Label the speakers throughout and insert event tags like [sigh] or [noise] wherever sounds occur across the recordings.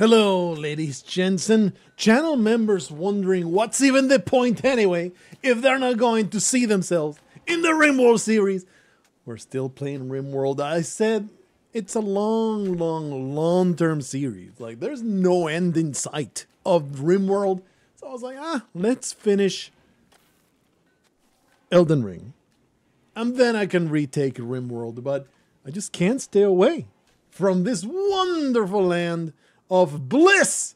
Speaker 1: Hello, ladies, Jensen. Channel members wondering what's even the point anyway if they're not going to see themselves in the RimWorld series. We're still playing RimWorld. I said it's a long, long, long term series. Like, there's no end in sight of RimWorld. So I was like, ah, let's finish Elden Ring. And then I can retake RimWorld. But I just can't stay away from this wonderful land of bliss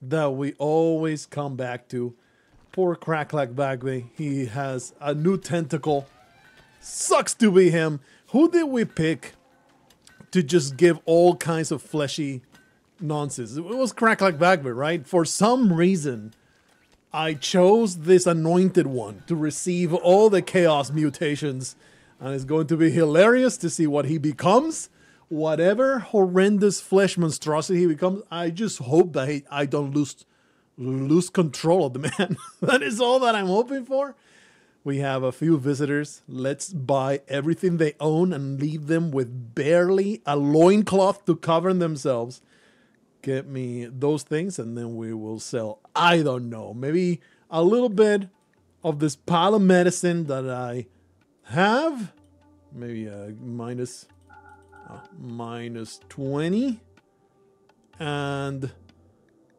Speaker 1: that we always come back to. Poor Cracklack Bagby, he has a new tentacle. Sucks to be him. Who did we pick to just give all kinds of fleshy nonsense? It was Cracklack Bagby, right? For some reason, I chose this anointed one to receive all the chaos mutations, and it's going to be hilarious to see what he becomes whatever horrendous flesh monstrosity he becomes, I just hope that he, I don't lose lose control of the man. [laughs] that is all that I'm hoping for. We have a few visitors. Let's buy everything they own and leave them with barely a loincloth to cover themselves. Get me those things and then we will sell, I don't know, maybe a little bit of this pile of medicine that I have. Maybe a minus minus 20. And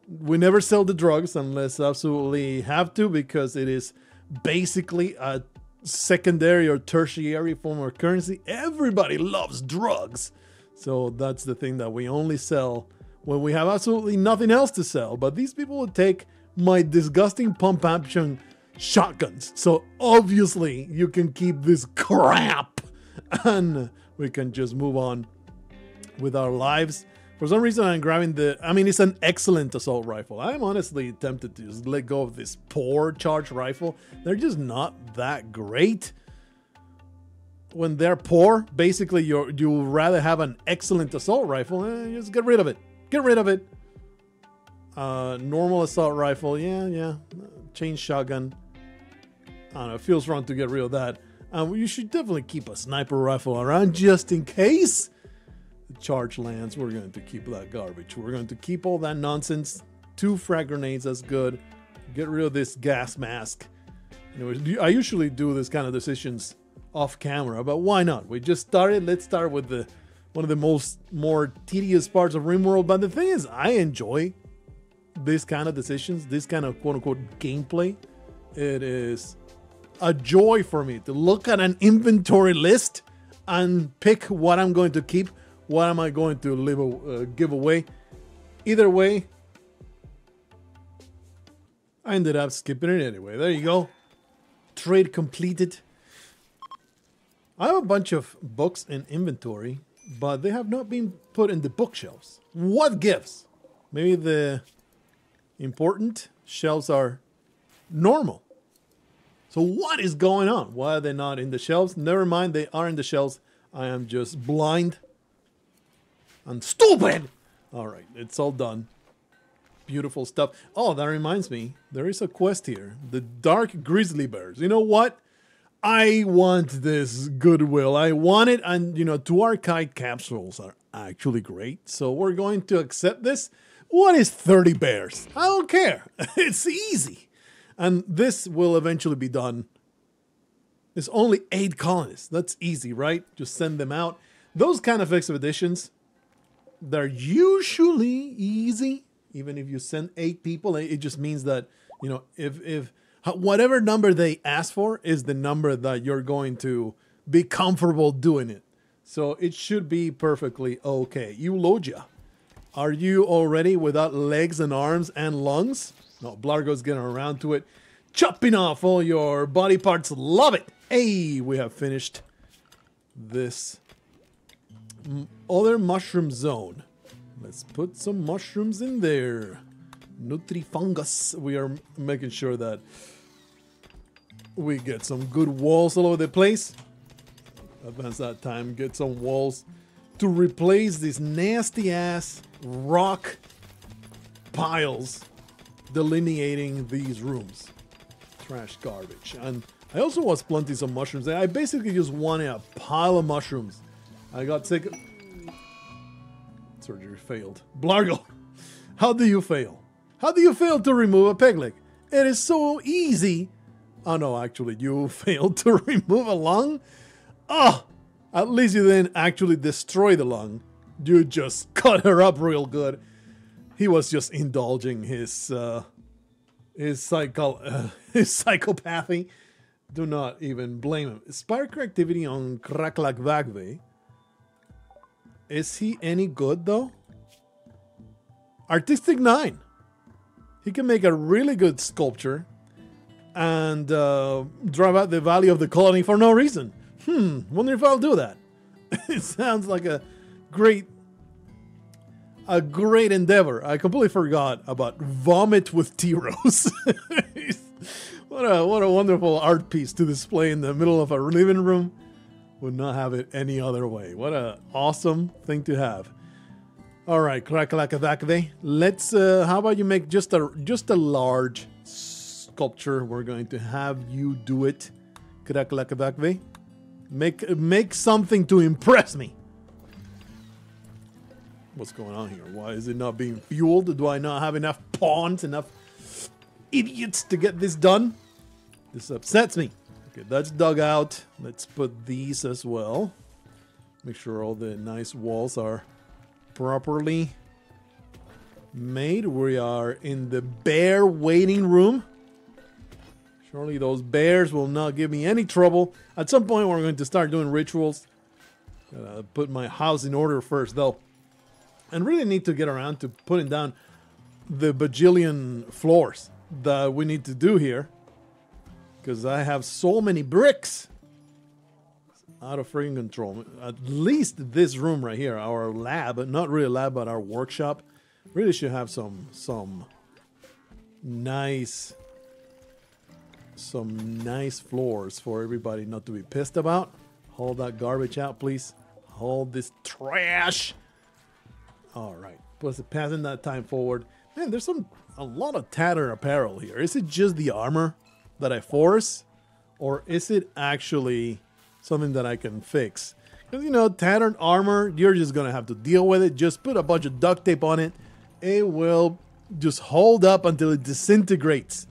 Speaker 1: we never sell the drugs unless absolutely have to because it is basically a secondary or tertiary form of currency. Everybody loves drugs. So that's the thing that we only sell when we have absolutely nothing else to sell. But these people would take my disgusting pump action shotguns. So obviously you can keep this crap [laughs] and we can just move on with our lives. For some reason, I'm grabbing the. I mean, it's an excellent assault rifle. I'm honestly tempted to just let go of this poor charge rifle. They're just not that great. When they're poor, basically, you you rather have an excellent assault rifle. Eh, just get rid of it. Get rid of it. Uh, normal assault rifle, yeah, yeah. Chain shotgun. I don't know. It feels wrong to get rid of that. Um, you should definitely keep a sniper rifle around just in case the charge lands. We're going to keep that garbage. We're going to keep all that nonsense. Two frag grenades, that's good. Get rid of this gas mask. Anyways, I usually do this kind of decisions off camera, but why not? We just started. Let's start with the one of the most more tedious parts of RimWorld. But the thing is, I enjoy this kind of decisions, this kind of quote unquote gameplay. It is a joy for me to look at an inventory list and pick what I'm going to keep, what am I going to live, uh, give away. Either way, I ended up skipping it anyway. There you go. Trade completed. I have a bunch of books in inventory, but they have not been put in the bookshelves. What gives? Maybe the important shelves are normal. So what is going on? Why are they not in the shelves? Never mind, they are in the shelves. I am just blind and stupid. All right, it's all done. Beautiful stuff. Oh, that reminds me, there is a quest here. The Dark Grizzly Bears. You know what? I want this goodwill. I want it, and you know, two archive capsules are actually great. So we're going to accept this. What is 30 bears? I don't care. [laughs] It's easy. And this will eventually be done. It's only eight colonists. That's easy, right? Just send them out. Those kind of expeditions, they're usually easy. Even if you send eight people, it just means that, you know, if, if whatever number they ask for is the number that you're going to be comfortable doing it. So it should be perfectly okay. Eulogia. Are you already without legs and arms and lungs? No, Blargo's getting around to it. Chopping off all your body parts. Love it. Hey, we have finished this other mushroom zone. Let's put some mushrooms in there. Nutrifungus. We are making sure that we get some good walls all over the place. Advance that time. Get some walls to replace these nasty ass rock piles delineating these rooms. Trash garbage. And I also was planting some mushrooms. I basically just wanted a pile of mushrooms. I got sick. Surgery failed. Blargle. How do you fail? How do you fail to remove a peg leg? It is so easy. Oh no, actually, you [laughs] failed to remove a lung? Oh, at least you didn't actually destroy the lung. You just [laughs] cut her up real good. He was just indulging his uh, his psycho uh, [laughs] his psychopathy. Do not even blame him. Spark activity on Kraklakvagve. Is he any good though? Artistic 9. He can make a really good sculpture and uh, drive out the value of the colony for no reason. Hmm, wonder if I'll do that. [laughs] it sounds like a great a great endeavor. I completely forgot about Vomit with T Rose. [laughs] what a what a wonderful art piece to display in the middle of a living room. Would not have it any other way. What a awesome thing to have. All right, Krakalakavakve. Let's. Uh, how about you make just a just a large sculpture? We're going to have you do it, Krakalakavakve. Make make something to impress me. What's going on here? Why is it not being fueled? Do I not have enough pawns, enough idiots to get this done? This upsets me. Okay, that's dug out. Let's put these as well. Make sure all the nice walls are properly made. We are in the bear waiting room. Surely those bears will not give me any trouble. At some point, we're going to start doing rituals. Put my house in order first, though and really need to get around to putting down the bajillion floors that we need to do here because I have so many bricks out of freaking control. At least this room right here, our lab, not really lab, but our workshop, really should have some some nice some nice floors for everybody not to be pissed about. Hold that garbage out, please. Hold this trash. All right. Plus, passing that time forward. Man, there's some a lot of tattered apparel here. Is it just the armor that I force, or is it actually something that I can fix? Because you know, tattered armor, you're just gonna have to deal with it. Just put a bunch of duct tape on it. It will just hold up until it disintegrates.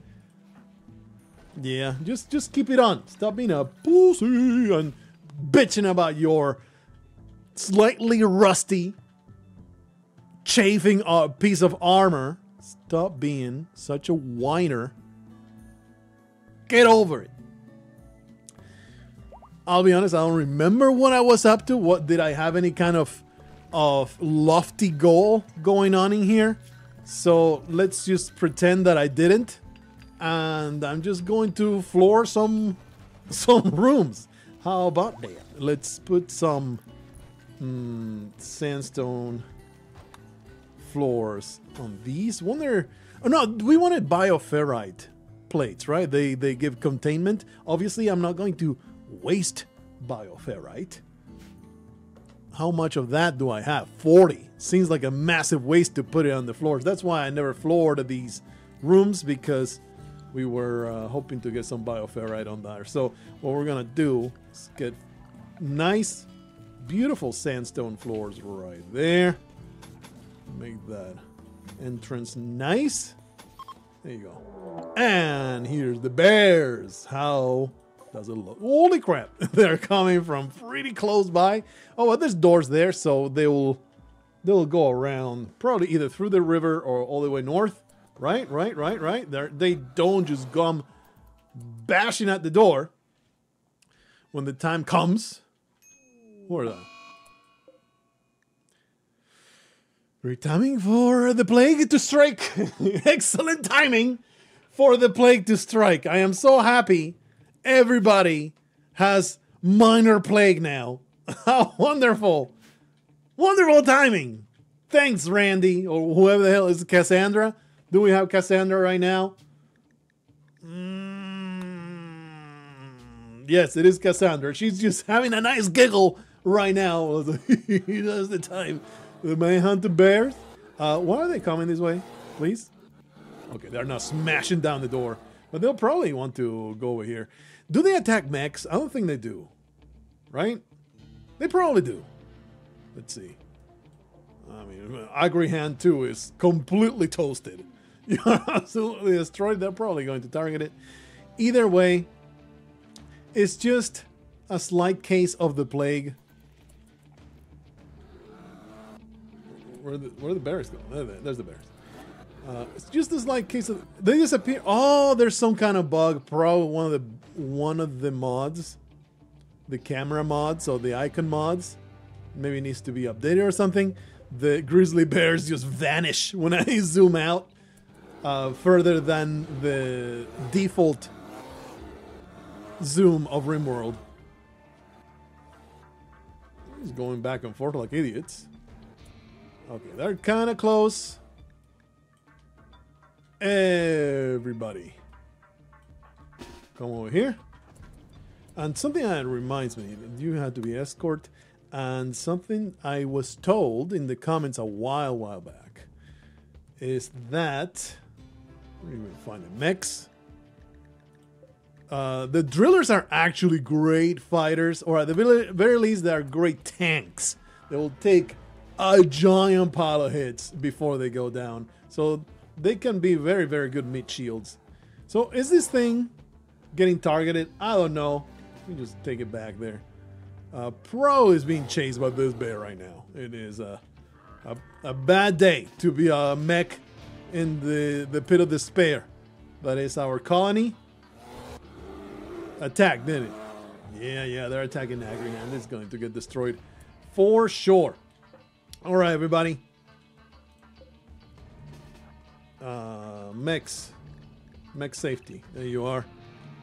Speaker 1: Yeah, just just keep it on. Stop being a pussy and bitching about your slightly rusty chafing a piece of armor. Stop being such a whiner. Get over it. I'll be honest, I don't remember what I was up to. What did I have any kind of of lofty goal going on in here? So let's just pretend that I didn't. And I'm just going to floor some [laughs] some rooms. How about that? Let's put some mm, sandstone floors on these. Wonder, oh no, we wanted bioferrite plates, right? They they give containment. Obviously, I'm not going to waste bioferrite. How much of that do I have? 40. Seems like a massive waste to put it on the floors. That's why I never floored these rooms because we were uh, hoping to get some bioferrite on there. So what we're gonna do is get nice, beautiful sandstone floors right there. Make that entrance nice. There you go. And here's the bears. How does it look? Holy crap. [laughs] They're coming from pretty close by. Oh, well, there's doors there, so they will they'll go around probably either through the river or all the way north. Right, right, right, right. They're, they don't just come bashing at the door when the time comes. What are they? Great timing for the plague to strike. [laughs] Excellent timing for the plague to strike. I am so happy everybody has minor plague now. [laughs] How wonderful. Wonderful timing. Thanks, Randy, or whoever the hell is Cassandra. Do we have Cassandra right now? Mm, yes, it is Cassandra. She's just having a nice giggle right now. [laughs] That's the time the manhunt the bears. Uh, why are they coming this way, please? Okay, they're not smashing down the door, but they'll probably want to go over here. Do they attack mechs? I don't think they do. Right? They probably do. Let's see. I mean, Agrihand too is completely toasted. [laughs] You're absolutely destroyed. They're probably going to target it. Either way, it's just a slight case of the plague. Where the where the bears go? There, there, there's the bears. Uh, it's just a like case of they disappear. Oh, there's some kind of bug. Probably one of the one of the mods, the camera mods or the icon mods, maybe needs to be updated or something. The grizzly bears just vanish when [laughs] I zoom out uh, further than the default zoom of RimWorld. Just going back and forth like idiots. Okay, they're kind of close. Everybody. Come over here. And something that reminds me, you had to be escort. And something I was told in the comments a while, while back is that. Do you find it? Mechs. Uh, the drillers are actually great fighters, or at the very least, they are great tanks. They will take a giant pile of hits before they go down. So they can be very, very good mid shields. So is this thing getting targeted? I don't know. Let me just take it back there. Uh, Pro is being chased by this bear right now. It is a, a, a bad day to be a mech in the, the pit of despair. That is our colony attacked, didn't it? Yeah, yeah, they're attacking Agrihand. It's going to get destroyed for sure. All right, everybody. Uh, mechs. Mech safety. There you are.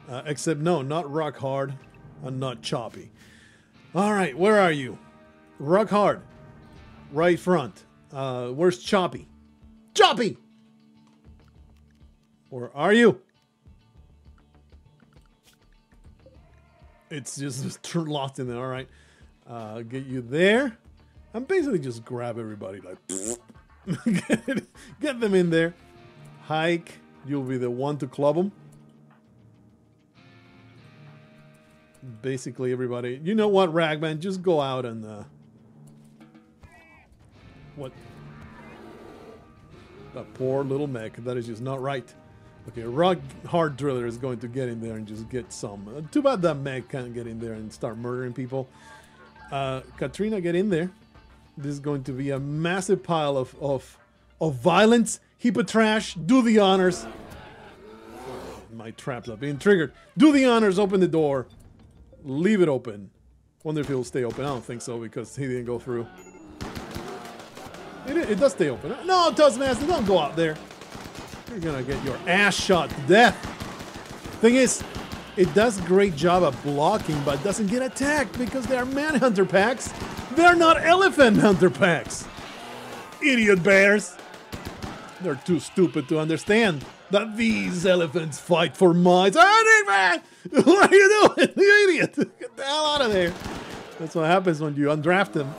Speaker 1: Uh, except, no, not rock hard and not choppy. All right, where are you? Rock hard. Right front. Uh, where's choppy? Choppy! Where are you? It's just [laughs] lost in there. All right. Uh, get you there. I'm basically just grab everybody like get, [laughs] get them in there. Hike. You'll be the one to club them. Basically everybody. You know what, Ragman? Just go out and uh, what? That poor little mech. That is just not right. Okay, Rock Hard Driller is going to get in there and just get some. Uh, too bad that mech can't get in there and start murdering people. Uh, Katrina, get in there. This is going to be a massive pile of, of, of violence. Heap of trash. Do the honors. Oh, my traps are being triggered. Do the honors. Open the door. Leave it open. Wonder if it'll stay open. I don't think so because he didn't go through. It, it does stay open. No, Toastmaster, don't go out there. You're gonna get your ass shot to death. Thing is, it does a great job of blocking, but doesn't get attacked because they are manhunter packs. They're not elephant hunter packs. Idiot bears. They're too stupid to understand that these elephants fight for mice. Oh, [laughs] what are you doing? [laughs] You idiot. Get the hell out of there. That's what happens when you undraft them.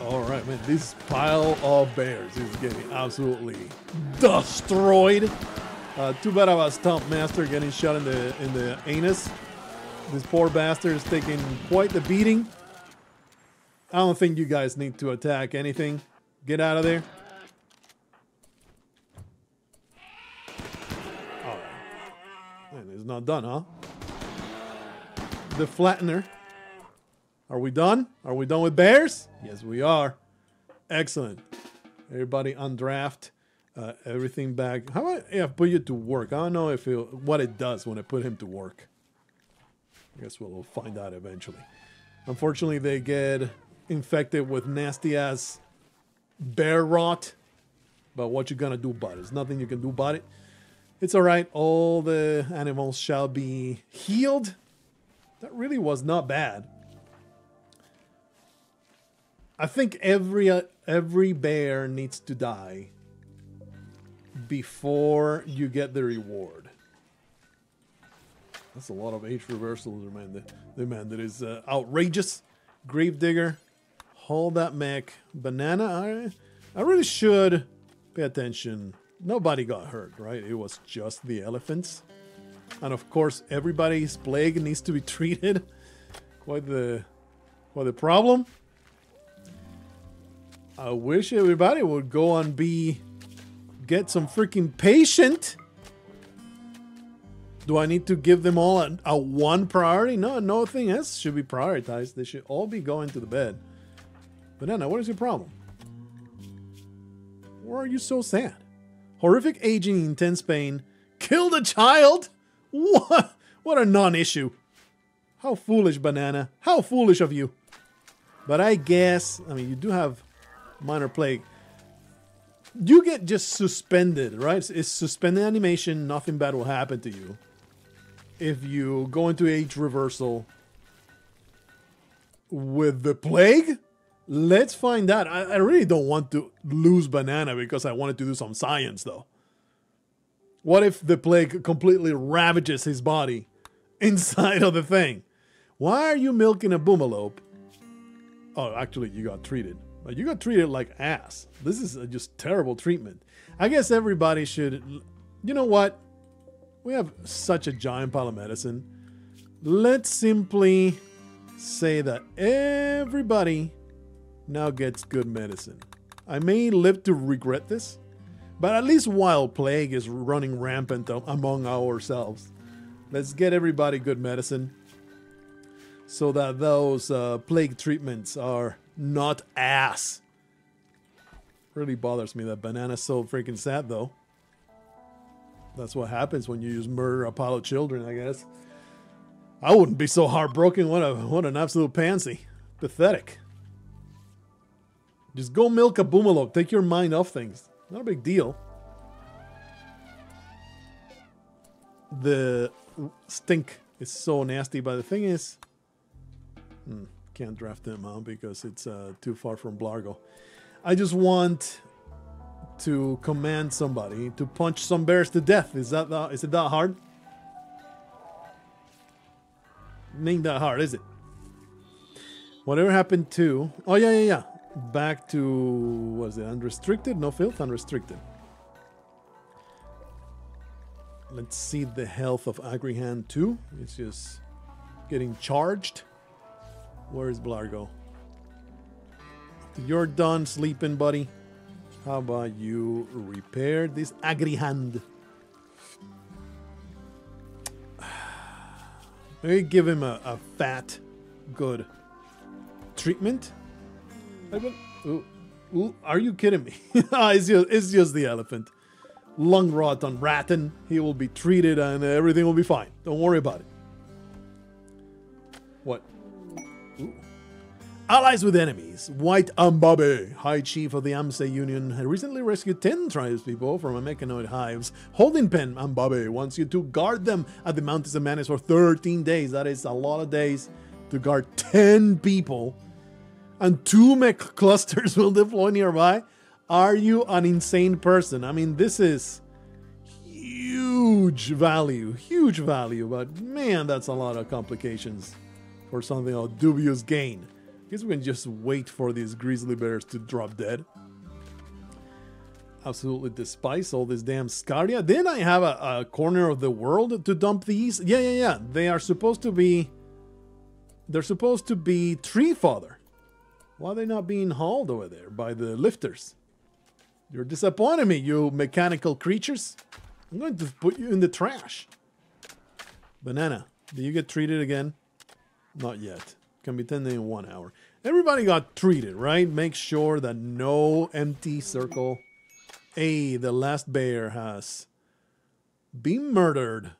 Speaker 1: All right, man. This pile of bears is getting absolutely destroyed. Uh, too bad about Stomp Master getting shot in the in the anus. This poor bastard is taking quite the beating. I don't think you guys need to attack anything. Get out of there. Man, it's not done, huh? The flattener. Are we done? Are we done with bears? Yes, we are. Excellent. Everybody undraft. Uh, everything back. How about if I put you to work? I don't know if it, what it does when I put him to work. I guess we'll find out eventually. Unfortunately, they get infected with nasty ass bear rot. But what you gonna do about it? There's nothing you can do about it. It's alright. All the animals shall be healed. That really was not bad. I think every uh, every bear needs to die before you get the reward. That's a lot of age reversals, man. The, the man that is uh, outrageous. Gravedigger, haul that mech. Banana, I, I really should pay attention. Nobody got hurt, right? It was just the elephants. And of course, everybody's plague needs to be [laughs] treated. Quite the, quite the problem. I wish everybody would go and be get some freaking patient. Do I need to give them all a, a one priority? No, nothing else should be prioritized. They should all be going to the bed. Banana, what is your problem? Why are you so sad? Horrific aging, intense pain. Killed a child? What? What a non-issue. How foolish, Banana. How foolish of you. But I guess, I mean, you do have minor plague. You get just suspended, right? It's, it's suspended animation. Nothing bad will happen to you. If you go into age reversal with the plague, let's find out. I, I really don't want to lose Banana because I wanted to do some science, though. What if the plague completely ravages his body inside of the thing? Why are you milking a boomalope? Oh, actually, you got treated. But you got treated like ass. This is just terrible treatment. I guess everybody should. You know what? We have such a giant pile of medicine. Let's simply say that everybody now gets good medicine. I may live to regret this, but at least while plague is running rampant among ourselves, let's get everybody good medicine so that those uh, plague treatments are not ass. Really bothers me that banana's so freaking sad though. That's what happens when you use murder Apollo children, I guess. I wouldn't be so heartbroken. What a what an absolute pansy. Pathetic. Just go milk a boomalope. Take your mind off things. Not a big deal. The stink is so nasty, but the thing is, hmm, can't draft them out because it's uh, too far from Blargo. I just want to command somebody to punch some bears to death. Is that is it that hard? Ain't that hard, is it? Whatever happened to? Oh yeah, yeah, yeah. Back to was it unrestricted? No filth, unrestricted. Let's see the health of Agrihand too. It's just getting charged. Where's Blargo? You're done sleeping, buddy. How about you repair this Agrihand? [sighs] Maybe give him a, a fat, good treatment. Ooh, ooh, are you kidding me? [laughs] Ah, it's, just, it's just the elephant. Lung rot on Rattan. He will be treated and everything will be fine. Don't worry about it. What? Allies with enemies. White Ambabe, High Chief of the Amse Union, had recently rescued 10 tribespeople from a mechanoid hives. Holding Pen Ambabe wants you to guard them at the Mountains of Madness for 13 days. That is a lot of days to guard 10 people. And two mech [laughs] clusters will deploy nearby. Are you an insane person? I mean, this is huge value, huge value, but man, that's a lot of complications for something of dubious gain. Guess we can just wait for these grizzly bears to drop dead. Absolutely despise all this damn Scaria. Didn't I have a, a, corner of the world to dump these? Yeah, yeah, yeah. They are supposed to be... They're supposed to be tree fodder. Why are they not being hauled over there by the lifters? You're disappointing me, you mechanical creatures. I'm going to put you in the trash. Banana, do you get treated again? Not yet can be 10 in one hour. Everybody got treated, right? Make sure that no empty circle. Hey, the last bear has been murdered.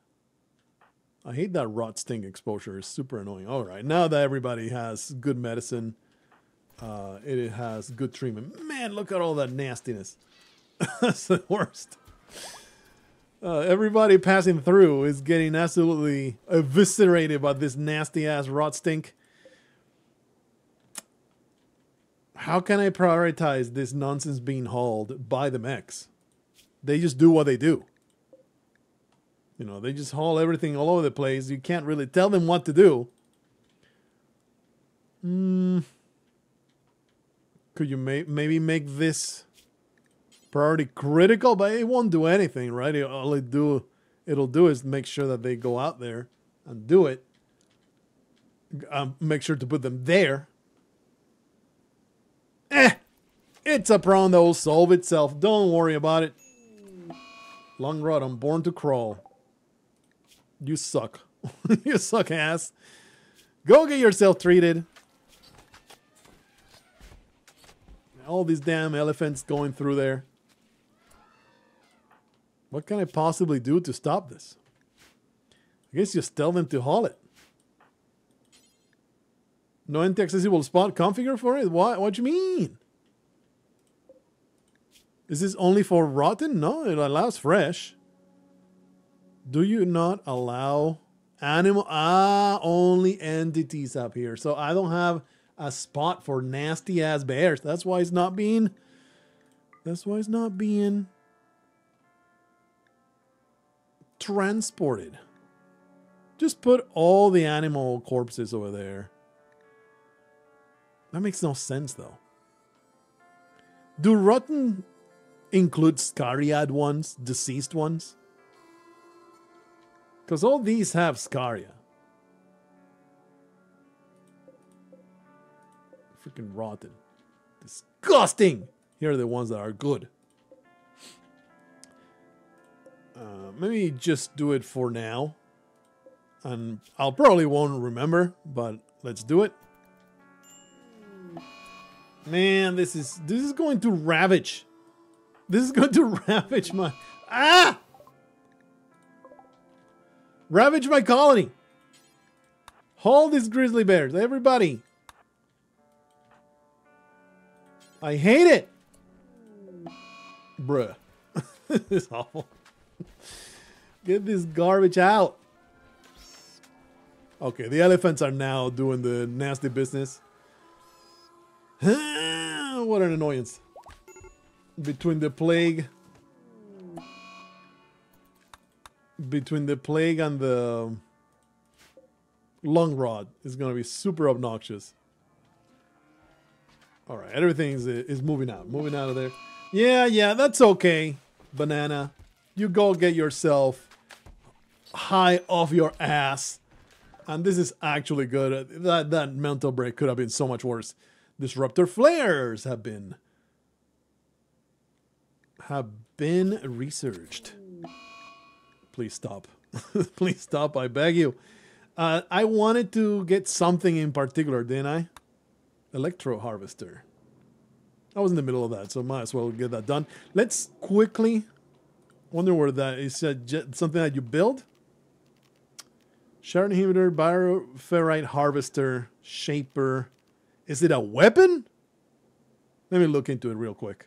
Speaker 1: I hate that rot stink exposure. It's super annoying. All right, now that everybody has good medicine, uh, it has good treatment. Man, look at all that nastiness. [laughs] That's the worst. Uh, everybody passing through is getting absolutely eviscerated by this nasty ass rot stink. How can I prioritize this nonsense being hauled by the mechs? They just do what they do. You know, they just haul everything all over the place. You can't really tell them what to do. Hmm. Could you may maybe make this priority critical? But it won't do anything, right? It, all it do, it'll do is make sure that they go out there and do it. Um, make sure to put them there It's a problem that will solve itself. Don't worry about it. Lung rot, I'm born to crawl. You suck. [laughs] you suck ass. Go get yourself treated. All these damn elephants going through there. What can I possibly do to stop this? I guess just tell them to haul it. No empty accessible spot configure for it? What? What do you mean? Is this only for rotten? No, it allows fresh. Do you not allow animal? Ah, only entities up here. So I don't have a spot for nasty ass bears. That's why it's not being. That's why it's not being transported. Just put all the animal corpses over there. That makes no sense though. Do rotten include scariad ones, deceased ones? Because all these have scaria. Freaking rotten. Disgusting! Here are the ones that are good. Uh, maybe just do it for now. And I'll probably won't remember, but let's do it. Man, this is this is going to ravage. This is going to [laughs] ravage my ah ravage my colony. Haul these grizzly bears, everybody. I hate it. Bruh. [laughs] this is awful. Get this garbage out. Okay, the elephants are now doing the nasty business. [sighs] what an annoyance. Between the plague... Between the plague and the... Lung rot is going to be super obnoxious. Alright, everything is, is moving out. Moving out of there. Yeah, yeah, that's okay. Banana. You go get yourself high off your ass. And this is actually good. That, that mental break could have been so much worse disruptor flares have been have been researched. Please stop. [laughs] Please stop, I beg you. Uh, I wanted to get something in particular, didn't I? Electro Harvester. I was in the middle of that, so might as well get that done. Let's quickly wonder where that is. Uh, something that you build? Shard inhibitor, bioferrite harvester, shaper, is it a weapon? Let me look into it real quick.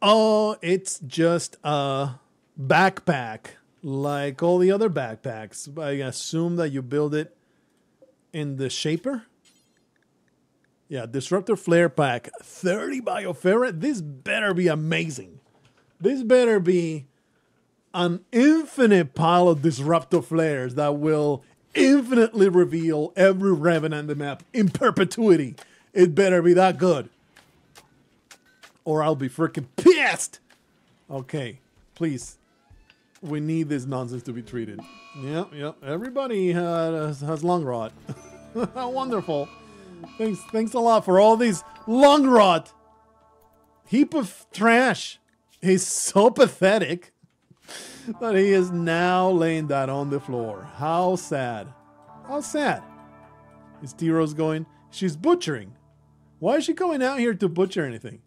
Speaker 1: Oh, it's just a backpack like all the other backpacks. I assume that you build it in the shaper. Yeah, Disruptor Flare Pack, 30 Bioferrite. This better be amazing. This better be an infinite pile of Disruptor Flares that will infinitely reveal every revenant on the map in perpetuity. It better be that good. Or I'll be freaking pissed. Okay, please. We need this nonsense to be treated. Yep, yep. Everybody uh, has, has lung rot. [laughs] Wonderful. Thanks, thanks a lot for all these lung rot. Heap of trash. He's so pathetic that he is now laying that on the floor. How sad. How sad. Is T-Rose going? She's butchering. Why is she going out here to butcher anything?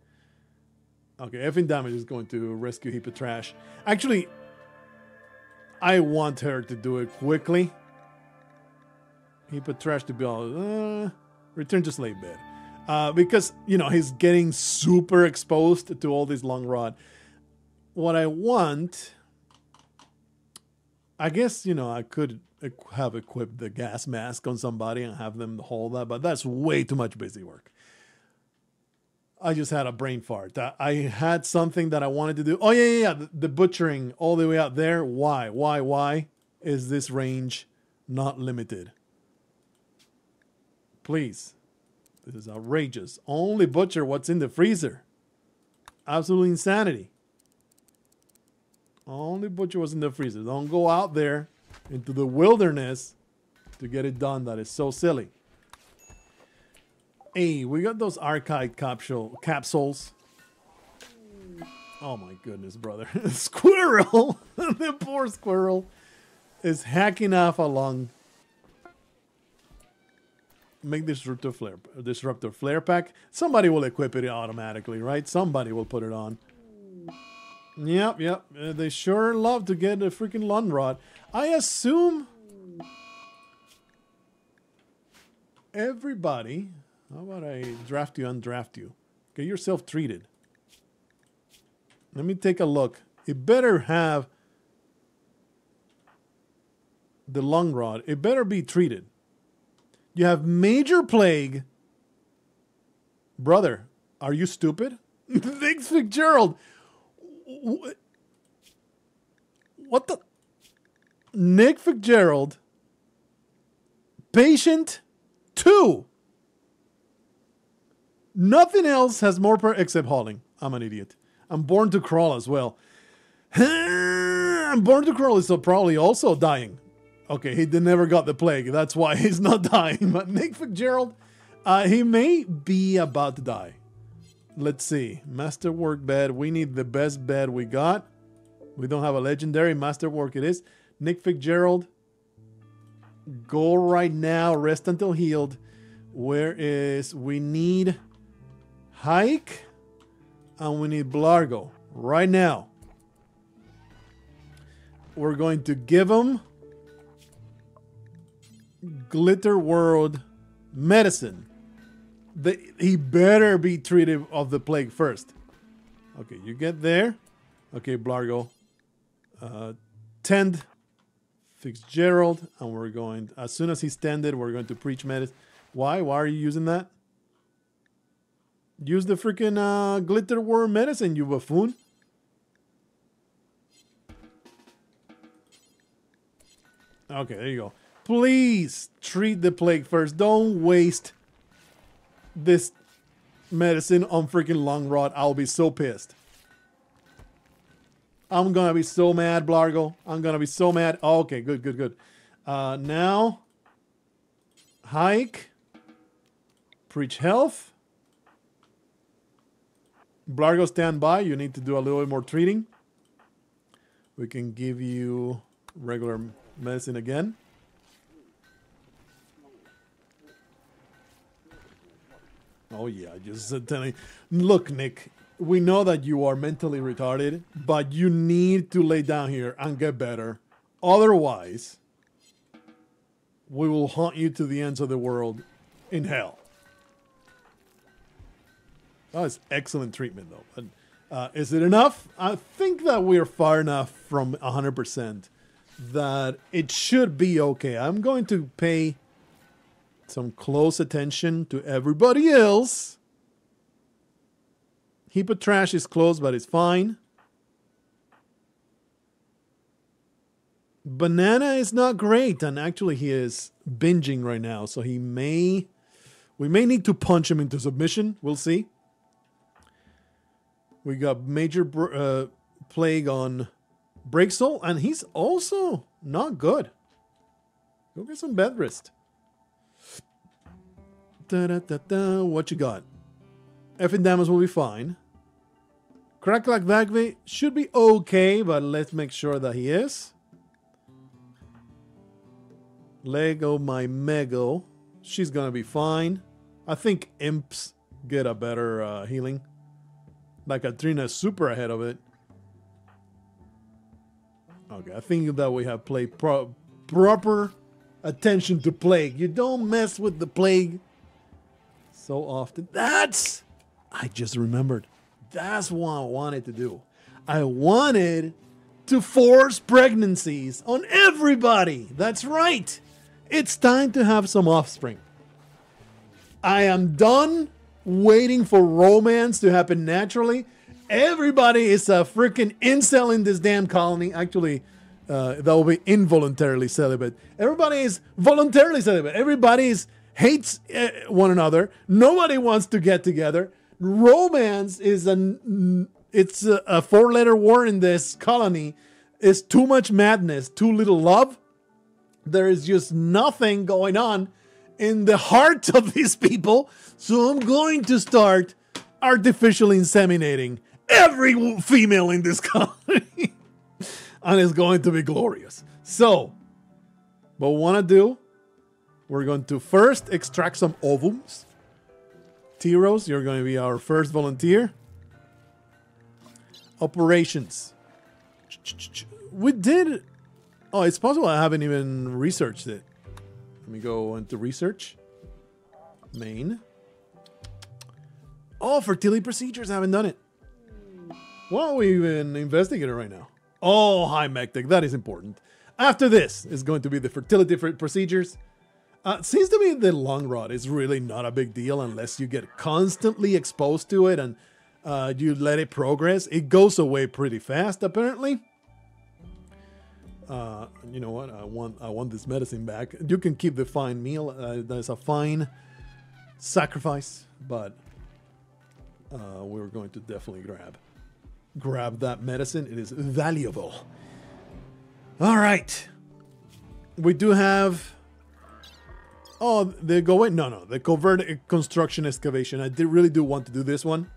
Speaker 1: Okay, effing damage is going to rescue heap of trash. Actually, I want her to do it quickly. Heap of trash to be all... Uh, return to slave bed. Uh, because, you know, he's getting super exposed to all this lung rot. What I want I guess, you know, I could have equipped the gas mask on somebody and have them hold that, but that's way too much busy work. I just had a brain fart. I had something that I wanted to do. Oh, yeah, yeah, yeah. The, butchering all the way out there. Why? Why? Why is this range not limited? Please. This is outrageous. Only butcher what's in the freezer. Absolute insanity. Only butcher was in the freezer. Don't go out there into the wilderness to get it done. That is so silly. Hey, we got those archive capsule capsules. Oh my goodness, brother. [laughs] squirrel! [laughs] the poor squirrel is hacking off a lung. Make this disruptor flare disruptor flare pack. Somebody will equip it automatically, right? Somebody will put it on. Yep, yep. Uh, they sure love to get a freaking lung rot. I assume everybody. How about I draft you, undraft you? Get yourself treated. Let me take a look. It better have the lung rot. It better be treated. You have major plague. Brother, are you stupid? [laughs] Nick Fitzgerald. What the? Nick Fitzgerald. Patient two. Nothing else has more per except hauling. I'm an idiot. I'm born to crawl as well. [sighs] I'm born to crawl is probably also dying. Okay, he never got the plague. That's why [laughs] he's not dying. But Nick Fitzgerald, uh, he may be about to die. Let's see. Masterwork bed. We need the best bed we got. We don't have a legendary masterwork. It is. Nick Fitzgerald. Go right now. Rest until healed. Where is... We need... Hike. And we need Blargo. Right now. We're going to give him Glitter World medicine. The, he better be treated of the plague first. Okay, you get there. Okay, Blargo. Uh, tend Fitzgerald, and we're going, as soon as he's tended, we're going to preach medicine. Why? Why are you using that? Use the freaking uh, glitter world medicine, you buffoon. Okay, there you go. Please treat the plague first. Don't waste this medicine on freaking lung rot. I'll be so pissed. I'm gonna be so mad, Blargo. I'm gonna be so mad. Okay, good, good, good. Uh, now, hike, preach health. Blargo, stand by. You need to do a little bit more treating. We can give you regular medicine again. Oh yeah, just telling. Look, Nick, we know that you are mentally retarded, but you need to lay down here and get better. Otherwise, we will haunt you to the ends of the world in hell. That was excellent treatment, though. But, uh, is it enough? I think that we're far enough from 100% that it should be okay. I'm going to pay some close attention to everybody else. Heap of trash is closed, but it's fine. Banana is not great, and actually he is binging right now, so he may... We may need to punch him into submission. We'll see. We got major uh, plague on Breaksoul, and he's also not good. Go get some bed rest. Da, da, da, da. What you got? Effing damage will be fine. Crack-Clack Vagve should be okay, but let's make sure that he is. Lego my Mego. She's gonna be fine. I think Imps get a better uh, healing. Like Adrena is super ahead of it. Okay, I think that we have played pro proper attention to Plague. You don't mess with the Plague so often. That's, I just remembered, that's what I wanted to do. I wanted to force pregnancies on everybody. That's right. It's time to have some offspring. I am done waiting for romance to happen naturally. Everybody is a freaking incel in this damn colony. Actually, uh, that will be involuntarily celibate. Everybody is voluntarily celibate. Everybody is hates uh, one another. Nobody wants to get together. Romance is a it's a, a four letter word in this colony. Is too much madness, too little love. There is just nothing going on in the hearts of these people. So I'm going to start artificially inseminating every female in this [laughs] colony. and it's going to be glorious. So, what we want to do, we're going to first extract some ovums. T-Rose, you're going to be our first volunteer. Operations. We did... Oh, it's possible I haven't even researched it. Let me go into research. Main. Oh, fertility procedures, I haven't done it. Why don't we even investigate it right now? Oh, hi, Mectic. That is important. After this is going to be the fertility procedures. Uh, seems to me the lung rot is really not a big deal unless you get constantly exposed to it and uh, you let it progress. It goes away pretty fast, apparently. Uh, you know what? I want I want this medicine back. You can keep the fine meal. Uh, there's a fine sacrifice, but uh, we're going to definitely grab grab that medicine. It is valuable. All right. We do have. Oh, they go wait. No, no, the covert construction excavation. I did really do want to do this one,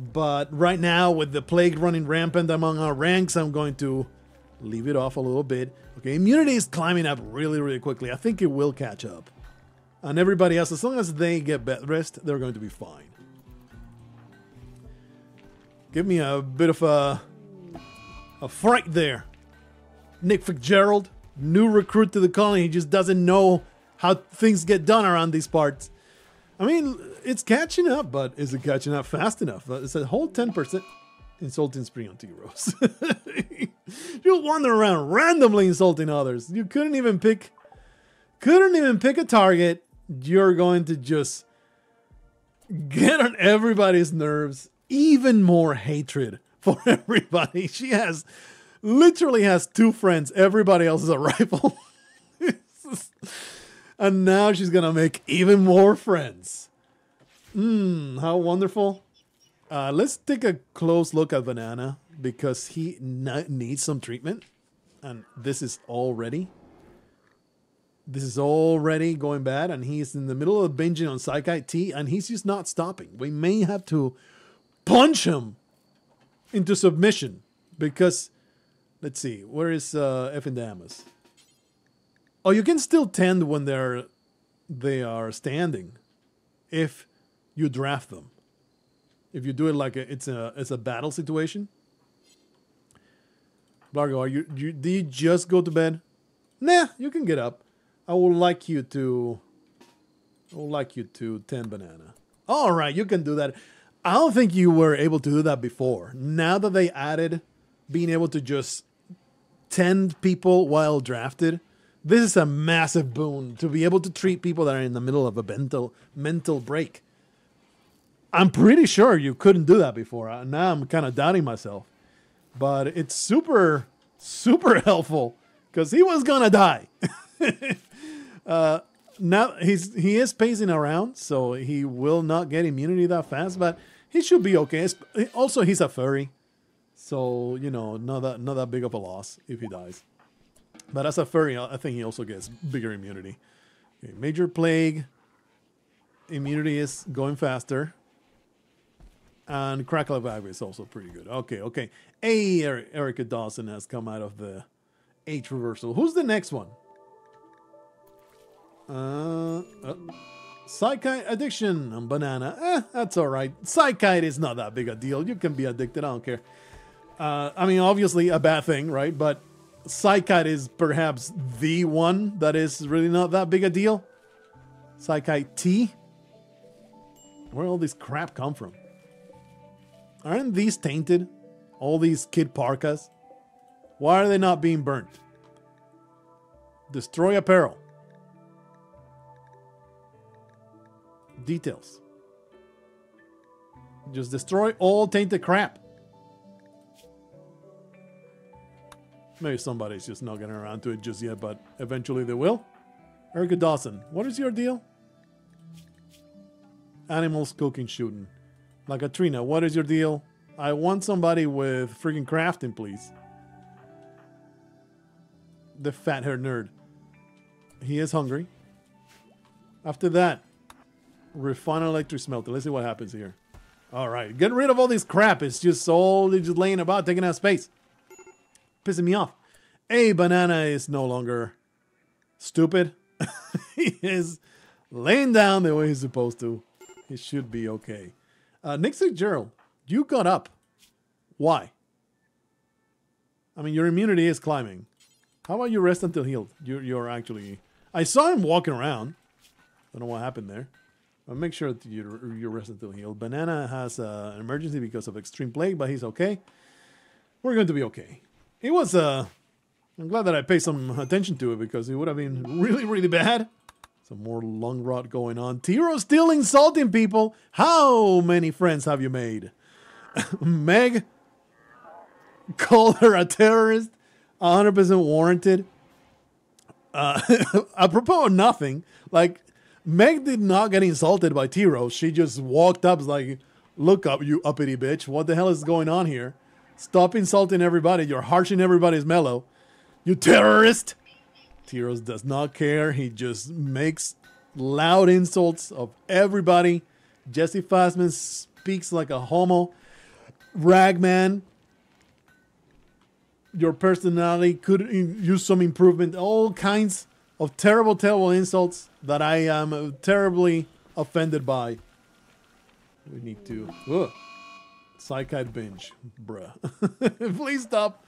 Speaker 1: but right now with the plague running rampant among our ranks, I'm going to leave it off a little bit. Okay, immunity is climbing up really, really quickly. I think it will catch up, and everybody else, as long as they get bed rest, they're going to be fine. Give me a bit of a a fright there. Nick Fitzgerald, new recruit to the colony, he just doesn't know how things get done around these parts. I mean, it's catching up, but is it catching up fast enough? It's a whole 10% insulting spree on T-Rose. [laughs] you wander around randomly insulting others. You couldn't even pick couldn't even pick a target. You're going to just get on everybody's nerves even more hatred for [laughs] everybody. She has literally has two friends. Everybody else is a rival. [laughs] and now she's gonna make even more friends. Mmm, how wonderful. Uh, let's take a close look at Banana because he needs some treatment. And this is already this is already going bad and he's in the middle of binging on Psychite tea and he's just not stopping. We may have to punch him into submission because let's see where is uh Epidamus? Oh, you can still tend when they're they are standing if you draft them. If you do it like a, it's a it's a battle situation. Largo, are you, you do you just go to bed? Nah, you can get up. I would like you to I would like you to tend banana. All right, you can do that. I don't think you were able to do that before. Now that they added being able to just tend people while drafted, this is a massive boon to be able to treat people that are in the middle of a mental mental break. I'm pretty sure you couldn't do that before. Uh, now I'm kind of doubting myself, but it's super super [laughs] helpful because he was gonna die. [laughs] uh, now he's he is pacing around, so he will not get immunity that fast, but he should be okay. Also, he's a furry, so you know, not that not that big of a loss if he dies. But as a furry, I think he also gets bigger immunity. Okay, major plague immunity is going faster. And Crackle of is also pretty good. Okay, okay. Hey, Erica Dawson has come out of the age reversal. Who's the next one? Uh, uh Psychite addiction and banana. Eh, that's all right. Psychite is not that big a deal. You can be addicted. I don't care. Uh, I mean, obviously a bad thing, right? But Psychite is perhaps the one that is really not that big a deal. Psychite tea. Where all this crap come from? Aren't these tainted? All these kid parkas? Why are they not being burnt? Destroy apparel. details. Just destroy all tainted crap. Maybe somebody's just not getting around to it just yet, but eventually they will. Erica Dawson, what is your deal? Animals cooking shooting. Like Katrina, what is your deal? I want somebody with freaking crafting, please. The fat hair nerd. He is hungry. After that, Refine electric smelter. Let's see what happens here. All right, get rid of all this crap. It's just all just laying about, taking out space. Pissing me off. A banana is no longer stupid. [laughs] he is laying down the way he's supposed to. He should be okay. Uh, Nick Gerald, you got up. Why? I mean, your immunity is climbing. How about you rest until healed? You're, you're actually... I saw him walking around. I don't know what happened there. But make sure that you, you rest until healed. Banana has uh, an emergency because of extreme plague, but he's okay. We're going to be okay. It was... Uh, I'm glad that I paid some attention to it because it would have been really, really bad. Some more lung rot going on. Tiro still insulting people. How many friends have you made? [laughs] Meg called her a terrorist. 100% warranted. Uh, [laughs] apropos of nothing, like Meg did not get insulted by Tiro. She just walked up, like, "Look up, you uppity bitch! What the hell is going on here? Stop insulting everybody. You're harshing everybody's mellow. You terrorist!" Tiros does not care. He just makes loud insults of everybody. Jesse Fassman speaks like a homo. Ragman, your personality could use some improvement. All kinds of terrible, terrible insults that I am uh, terribly offended by. We need to. Ugh. Psychite binge, bruh. [laughs] Please stop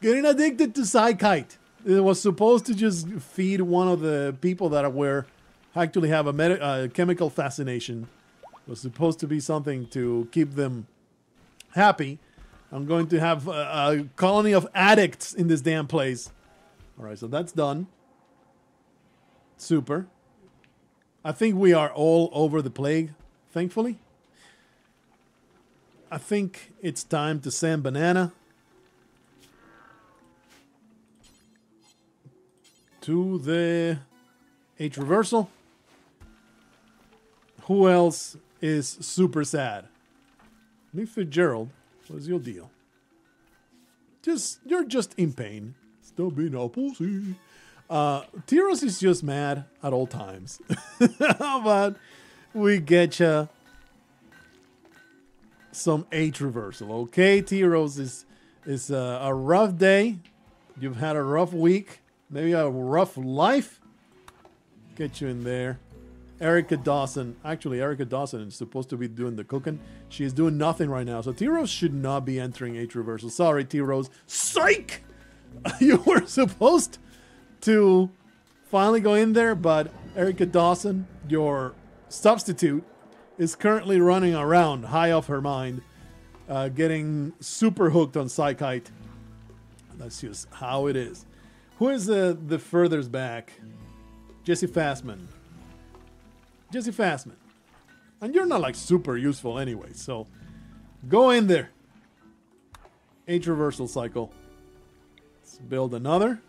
Speaker 1: getting addicted to Psychite. It was supposed to just feed one of the people that were actually have a med- uh, chemical fascination. It was supposed to be something to keep them happy. I'm going to have a, a colony of addicts in this damn place. All right, so that's done. Super. I think we are all over the plague, thankfully. I think it's time to send Banana to the age reversal. Who else is super sad? Nick Fitzgerald, what's your deal? Just you're just in pain. Stop being a pussy. Uh, Tyros is just mad at all times. [laughs] About we get you some age reversal? Okay, Tyros is is uh, a rough day. You've had a rough week, maybe a rough life. Get you in there. Erica Dawson. Actually, Erica Dawson is supposed to be doing the cooking. She is doing nothing right now. So T Rose should not be entering age reversal. Sorry, T Rose. Psych! [laughs] you were supposed to finally go in there, but Erica Dawson, your substitute, is currently running around high off her mind, uh, getting super hooked on Psychite. That's just how it is. Who is the, the furthest back? Jesse Fastman. Jesse Fastman. And you're not like super useful anyway, so go in there. age reversal cycle. Let's build another.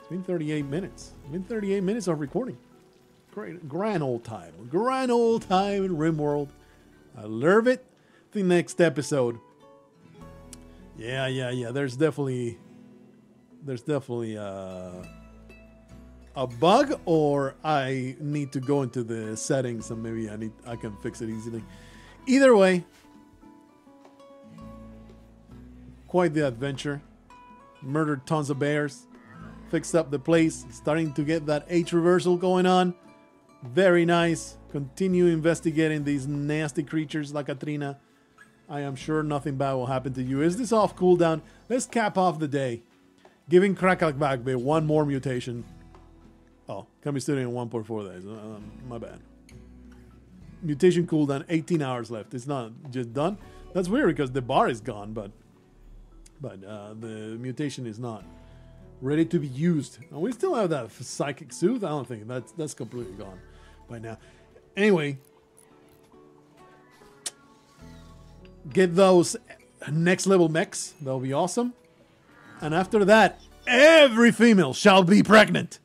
Speaker 1: It's been 38 minutes. It's been 38 minutes of recording. Great, grand old time. Grand old time in RimWorld. I love it. The next episode. Yeah, yeah, yeah. There's definitely, there's definitely uh, a bug or I need to go into the settings and maybe I need I can fix it easily. Either way, quite the adventure. Murdered tons of bears, fixed up the place, starting to get that age reversal going on. Very nice. Continue investigating these nasty creatures like Katrina. I am sure nothing bad will happen to you. Is this off cooldown? Let's cap off the day. Giving Krakakbagbe one more mutation. Oh, can be studying in 1.4 days. Uh, my bad. Mutation cooldown, 18 hours left. It's not just done. That's weird because the bar is gone, but but uh, the mutation is not ready to be used. And we still have that psychic soothe. I don't think that's that's completely gone by now. Anyway, get those next level mechs. That'll be awesome. And after that, every female shall be pregnant.